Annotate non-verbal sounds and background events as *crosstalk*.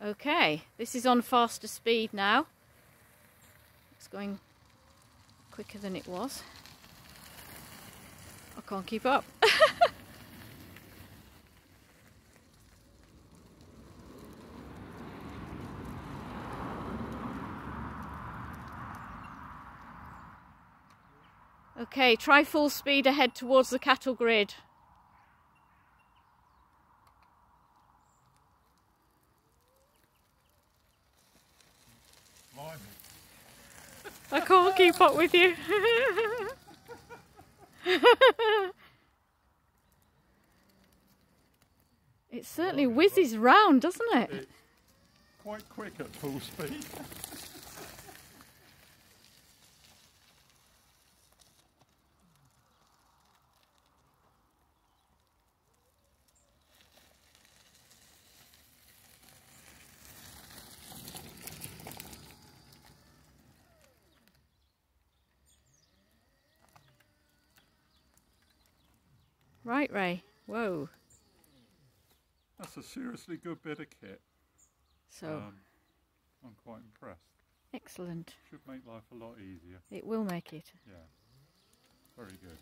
Okay, this is on faster speed now. It's going quicker than it was. I can't keep up. *laughs* okay, try full speed ahead towards the cattle grid. I can't keep up with you. it certainly whizzes round, doesn't it? It's quite quick at full speed. Right, Ray. Whoa. That's a seriously good bit of kit. So, Um, I'm quite impressed. excellent. Should make life a lot easier. It will make it. Yeah. Very good.